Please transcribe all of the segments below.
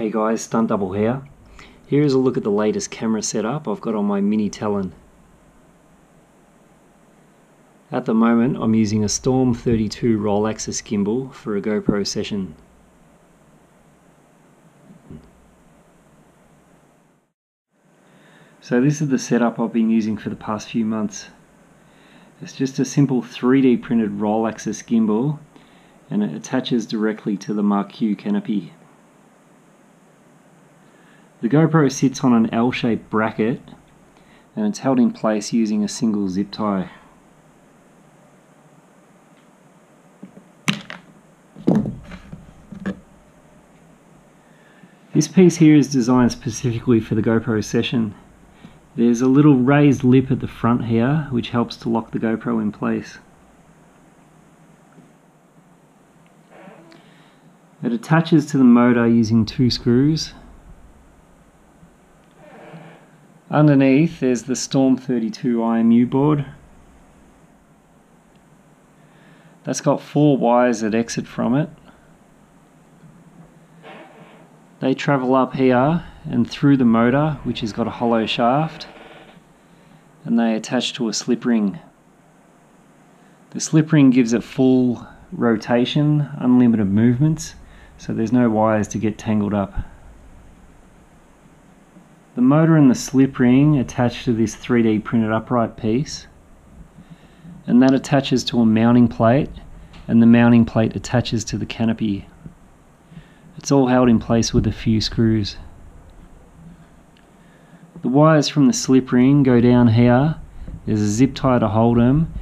Hey guys, Stunt Double here. Here is a look at the latest camera setup I've got on my Mini Talon. At the moment I'm using a Storm 32 roll axis gimbal for a GoPro session. So this is the setup I've been using for the past few months. It's just a simple 3D printed roll axis gimbal and it attaches directly to the Mark Q canopy. The GoPro sits on an L-shaped bracket and it's held in place using a single zip tie. This piece here is designed specifically for the GoPro session. There's a little raised lip at the front here which helps to lock the GoPro in place. It attaches to the motor using two screws. Underneath there's the Storm 32 IMU board. That's got four wires that exit from it. They travel up here and through the motor, which has got a hollow shaft, and they attach to a slip ring. The slip ring gives it full rotation, unlimited movements, so there's no wires to get tangled up. The motor and the slip ring attach to this 3D printed upright piece and that attaches to a mounting plate and the mounting plate attaches to the canopy. It's all held in place with a few screws. The wires from the slip ring go down here, there's a zip tie to hold them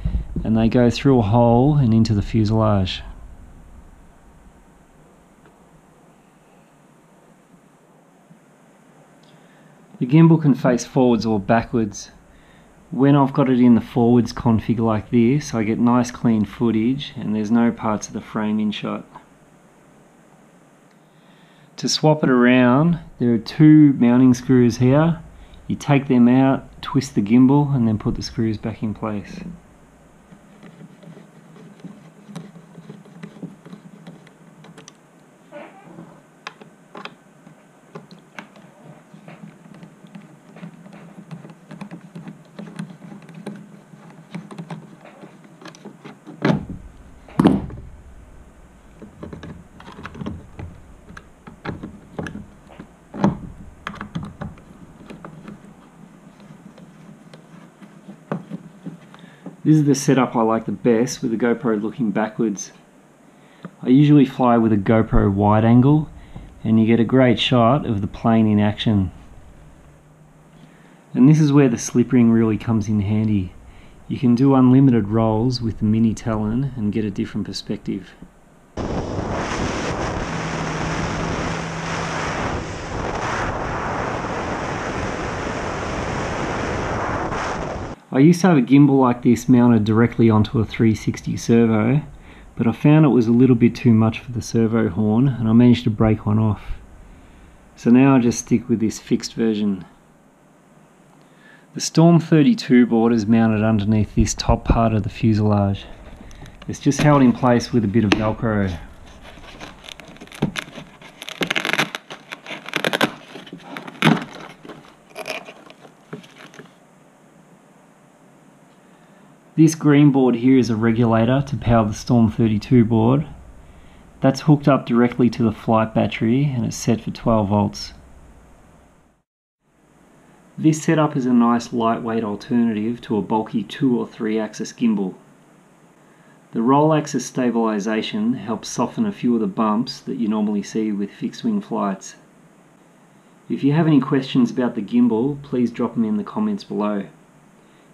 and they go through a hole and into the fuselage. Gimbal can face forwards or backwards. When I've got it in the forwards config like this, I get nice clean footage and there's no parts of the frame in shot. To swap it around, there are two mounting screws here. You take them out, twist the gimbal and then put the screws back in place. This is the setup I like the best with the GoPro looking backwards. I usually fly with a GoPro wide angle and you get a great shot of the plane in action. And this is where the slip ring really comes in handy. You can do unlimited rolls with the Mini Talon and get a different perspective. I used to have a gimbal like this mounted directly onto a 360 servo, but I found it was a little bit too much for the servo horn and I managed to break one off. So now I just stick with this fixed version. The Storm 32 board is mounted underneath this top part of the fuselage. It's just held in place with a bit of velcro. This green board here is a regulator to power the Storm 32 board. That's hooked up directly to the flight battery and it's set for 12 volts. This setup is a nice lightweight alternative to a bulky 2 or 3 axis gimbal. The roll axis stabilization helps soften a few of the bumps that you normally see with fixed wing flights. If you have any questions about the gimbal, please drop them in the comments below.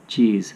Cheers.